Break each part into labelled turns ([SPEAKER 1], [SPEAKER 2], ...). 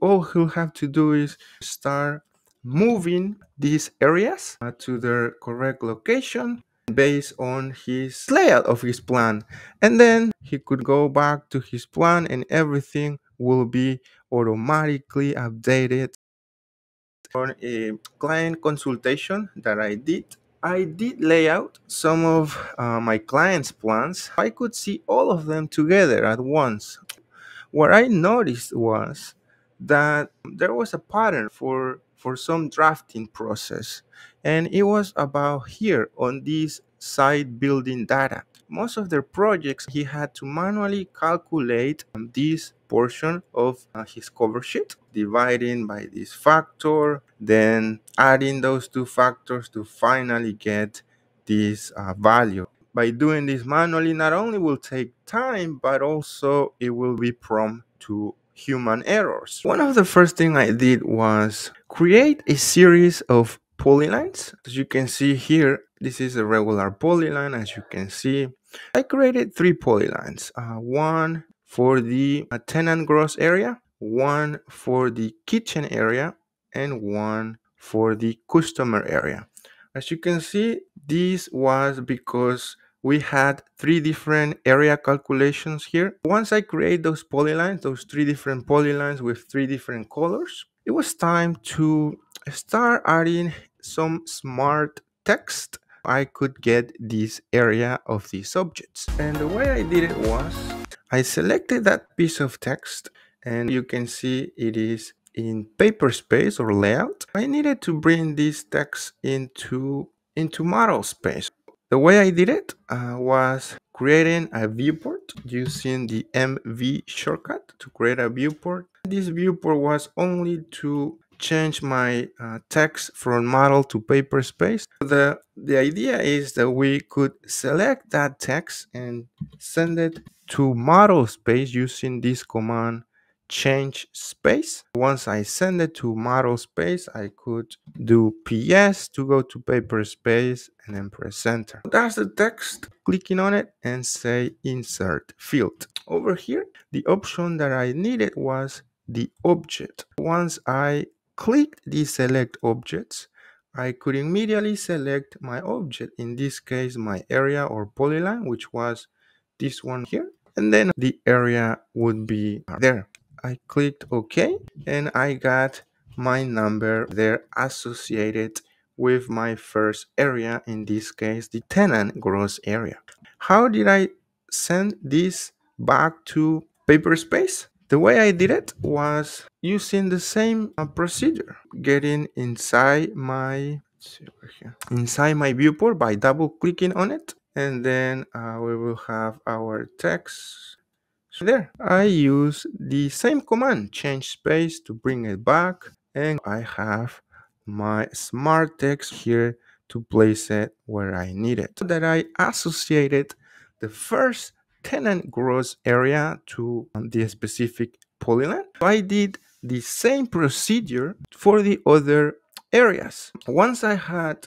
[SPEAKER 1] all he'll have to do is start moving these areas uh, to their correct location based on his layout of his plan and then he could go back to his plan and everything will be automatically updated on a client consultation that I did I did lay out some of uh, my clients' plans. I could see all of them together at once. What I noticed was that there was a pattern for for some drafting process and it was about here on this site building data. Most of their projects he had to manually calculate this portion of uh, his cover sheet dividing by this factor then adding those two factors to finally get this uh, value. By doing this manually not only will take time but also it will be prone to human errors. One of the first thing i did was create a series of polylines. As you can see here this is a regular polyline as you can see. I created three polylines uh, one for the uh, tenant gross area one for the kitchen area and one for the customer area. As you can see this was because we had three different area calculations here. Once I create those polylines, those three different polylines with three different colors, it was time to start adding some smart text. I could get this area of these objects. And the way I did it was I selected that piece of text and you can see it is in paper space or layout. I needed to bring this text into into model space. The way I did it uh, was creating a viewport using the MV shortcut to create a viewport. This viewport was only to change my uh, text from model to paper space. The, the idea is that we could select that text and send it to model space using this command change space. Once I send it to model space, I could do PS to go to paper space and then press enter. That's the text, clicking on it and say insert field. Over here, the option that I needed was the object. Once I clicked the select objects, I could immediately select my object, in this case my area or polyline, which was this one here, and then the area would be there. I clicked OK and I got my number there associated with my first area, in this case, the tenant gross area. How did I send this back to Paperspace? The way I did it was using the same uh, procedure, getting inside my inside my viewport by double clicking on it and then uh, we will have our text there, I use the same command, change space to bring it back. And I have my smart text here to place it where I need it. So that I associated the first tenant gross area to the specific polyline. So I did the same procedure for the other areas. Once I had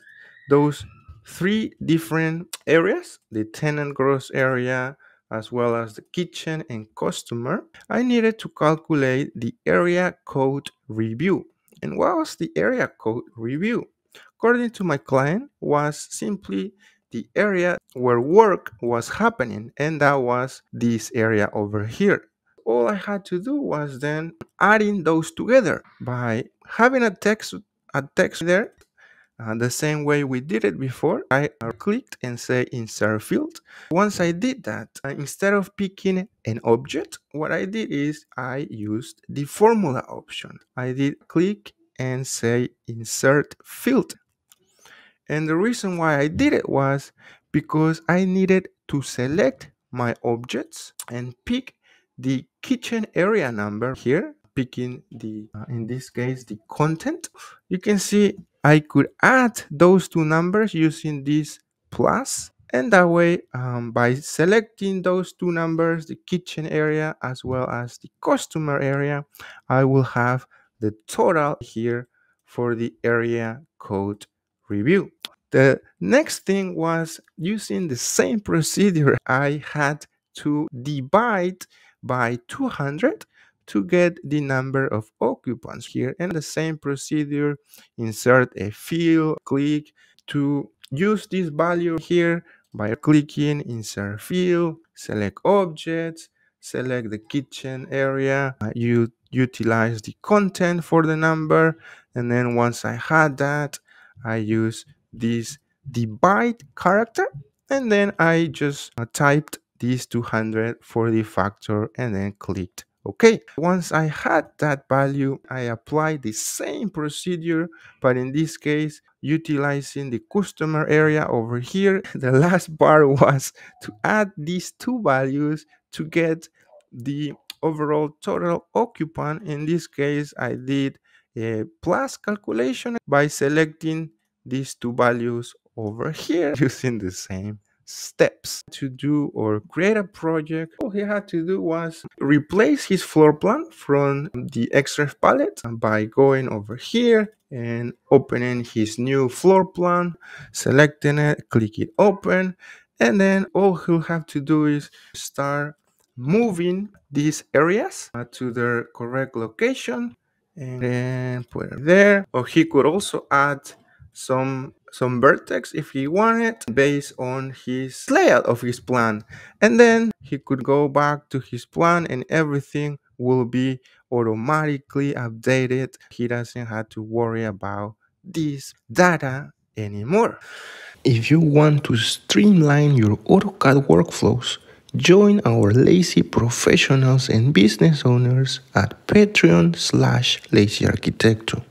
[SPEAKER 1] those three different areas, the tenant gross area, as well as the kitchen and customer, I needed to calculate the area code review. And what was the area code review? According to my client, was simply the area where work was happening, and that was this area over here. All I had to do was then adding those together by having a text a text there uh, the same way we did it before, I clicked and say insert field. Once I did that, uh, instead of picking an object, what I did is I used the formula option. I did click and say insert field. And the reason why I did it was because I needed to select my objects and pick the kitchen area number here picking the uh, in this case the content you can see I could add those two numbers using this plus. And that way um, by selecting those two numbers the kitchen area as well as the customer area I will have the total here for the area code review. The next thing was using the same procedure I had to divide by 200 to get the number of occupants here and the same procedure insert a field click to use this value here by clicking insert field select objects select the kitchen area. You utilize the content for the number and then once i had that i use this divide character and then i just uh, typed this 200 for the factor and then clicked okay once i had that value i applied the same procedure but in this case utilizing the customer area over here. The last part was to add these two values to get the overall total occupant. In this case i did a plus calculation by selecting these two values over here using the same steps to do or create a project all he had to do was replace his floor plan from the xref palette by going over here and opening his new floor plan selecting it click it open and then all he'll have to do is start moving these areas uh, to their correct location and then put it there. Or he could also add some some vertex if he wanted based on his layout of his plan. And then he could go back to his plan and everything will be automatically updated. He doesn't have to worry about this data anymore. If you want to streamline your AutoCAD workflows join our lazy professionals and business owners at patreon slash lazy arquitecto